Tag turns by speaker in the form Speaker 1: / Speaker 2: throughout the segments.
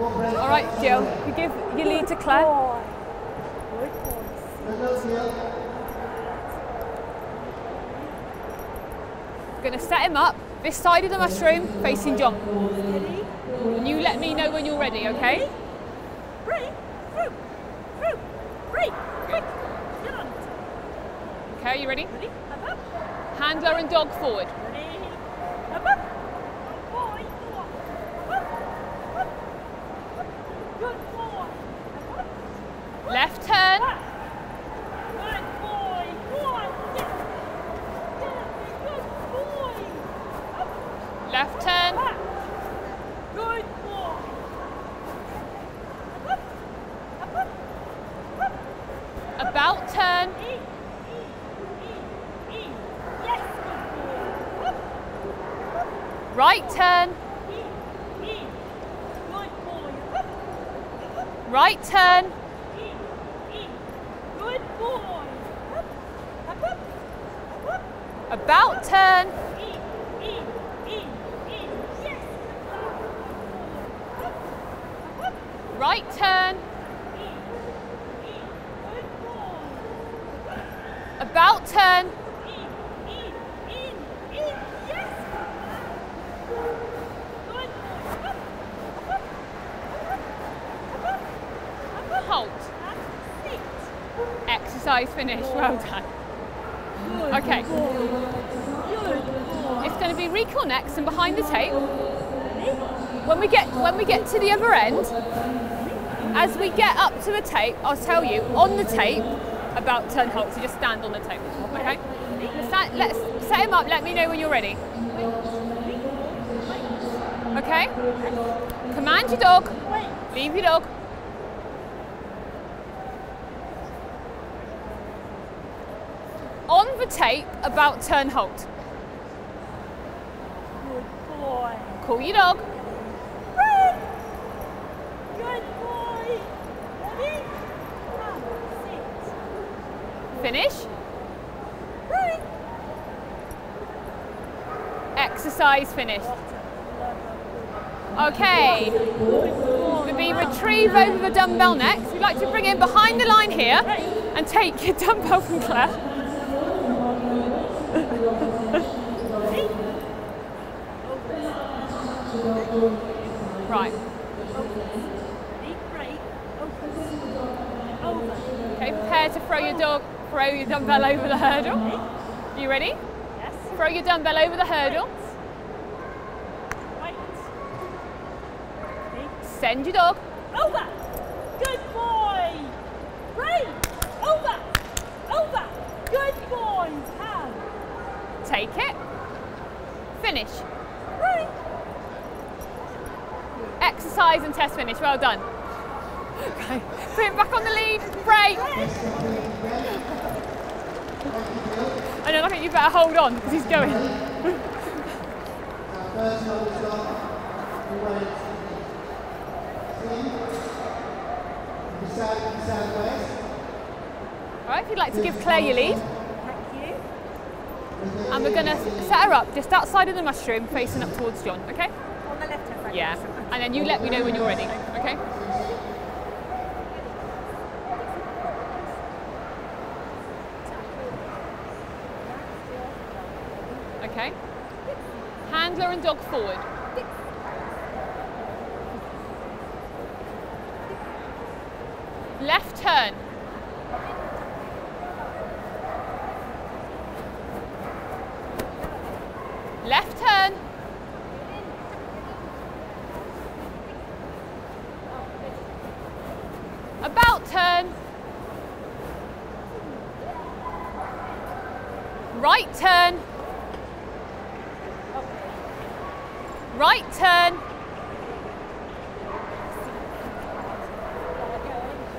Speaker 1: All right, Jill, you give your lead to Claire. We're going to set him up this side of the mushroom facing John. And you let me know when you're ready, okay?
Speaker 2: Through, through, free, quick, get on.
Speaker 1: Okay, you ready?
Speaker 2: Ready? Up, up,
Speaker 1: Handler and dog forward.
Speaker 2: ready? Up, up. Boy, go on. Up, up, up. Good boy. Up, up.
Speaker 1: Left turn.
Speaker 2: Back. Good boy. Go on. Yes. Yes, good boy. turn.
Speaker 1: Left turn.
Speaker 2: Good boy.
Speaker 1: About turn. Right turn. Right turn.
Speaker 2: E, E. Good boy. Up, up, up, up, up.
Speaker 1: About turn.
Speaker 2: E, E, E, E. Yes. Up, up, up.
Speaker 1: Right turn.
Speaker 2: E, E. Good boy.
Speaker 1: About turn.
Speaker 2: E, E, in, in. Yes. Good boy. Up, up, turn. up, turn. up, up.
Speaker 1: Halt. Exercise finished. Well done. Okay. It's going to be recall next and behind the tape. When we get when we get to the other end, as we get up to the tape, I'll tell you on the tape about turn halt. So just stand on the tape. Okay. Let's set him up. Let me know when you're ready. Okay. Command your dog. Leave your dog. On the tape about turn halt.
Speaker 2: Good boy.
Speaker 1: Call your dog.
Speaker 2: Run. Good boy. Ready? Come. Sit.
Speaker 1: Finish.
Speaker 2: Right.
Speaker 1: Exercise finished. Okay. We'll be retrieve over the dumbbell next. We'd like to bring in behind the line here and take your dumbbell from Claire. Right.
Speaker 2: Deep break. Over. Over.
Speaker 1: Okay, prepare to throw your dog, throw your dumbbell over the hurdle. You ready?
Speaker 2: Yes.
Speaker 1: Throw your dumbbell over the hurdle. Send your dog.
Speaker 2: Over. Good boy. Right. Over. Over. Good boy.
Speaker 1: Take it. Finish.
Speaker 2: Right.
Speaker 1: Exercise and test finish. Well done. Okay. Put him back on the lead. Break. And then I think you better hold on because he's going. All right, if you'd like to give Claire your lead. And we're going to set her up just outside of the mushroom, facing up towards John, okay?
Speaker 2: On the left hand side.
Speaker 1: Yeah. And then you let me know when you're ready, okay? Okay. Handler and dog forward. Left turn. Left turn. About turn. Right turn. Right turn.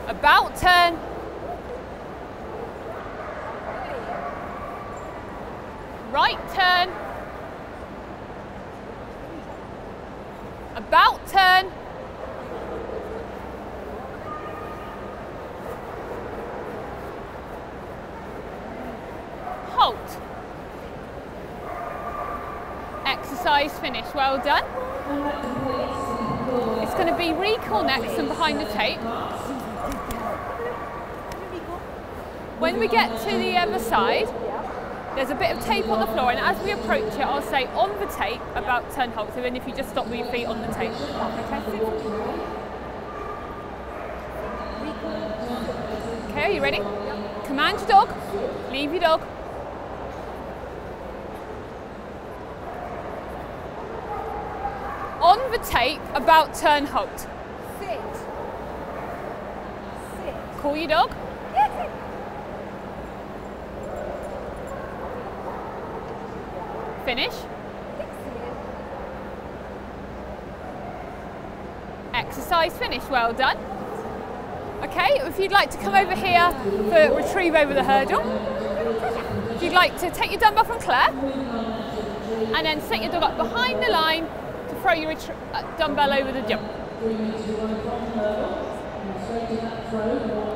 Speaker 1: About turn. Right turn. About turn. Halt. Finished. Well done. It's going to be recall next and behind the tape. When we get to the other side, there's a bit of tape on the floor, and as we approach it, I'll say on the tape about turn. So then if you just stop with your feet on the tape. Okay. Okay, are you ready? Command your dog. Leave your dog. On the tape about turn halt.
Speaker 2: Sit. Sit.
Speaker 1: Call your dog. Finish. Exercise finish. Well done. Okay, if you'd like to come over here for retrieve over the hurdle, if you'd like to take your dumbbell from Claire, and then set your dog up behind the line throw your dumbbell over the jump.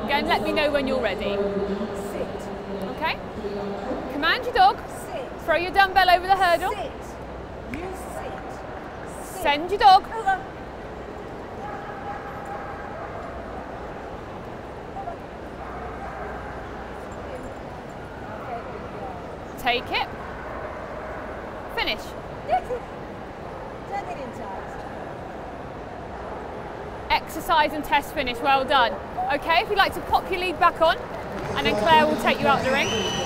Speaker 1: Again, let me know when you're ready.
Speaker 2: Sit.
Speaker 1: Okay? Command your dog,
Speaker 2: Sit.
Speaker 1: throw your dumbbell over the hurdle,
Speaker 2: Sit. You sit. Sit.
Speaker 1: send your dog, take it, finish.
Speaker 2: That's it. Turn it inside.
Speaker 1: Exercise and test finish, well done. Okay, if you'd like to pop your lead back on, and then Claire will take you out the ring.